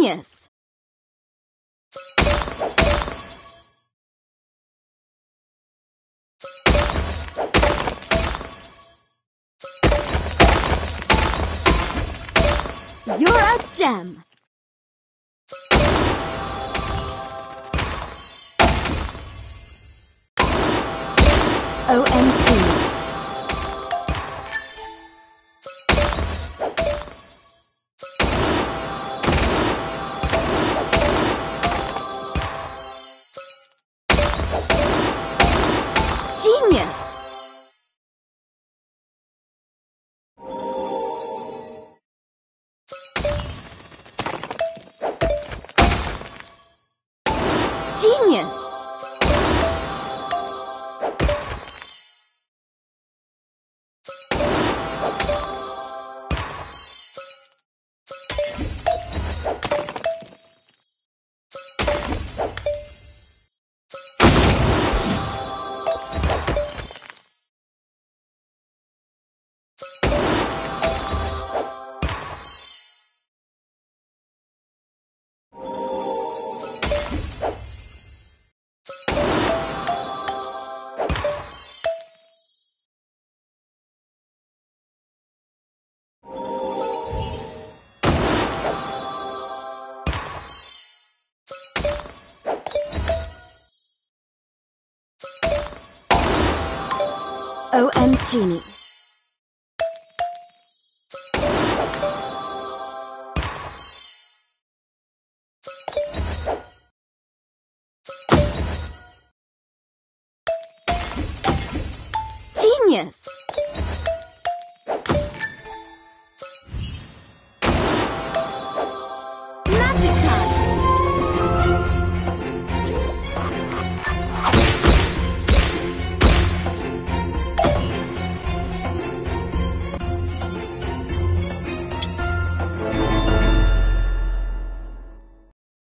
Genius! You're a gem! OMG! Genius! OM Genie. Genius!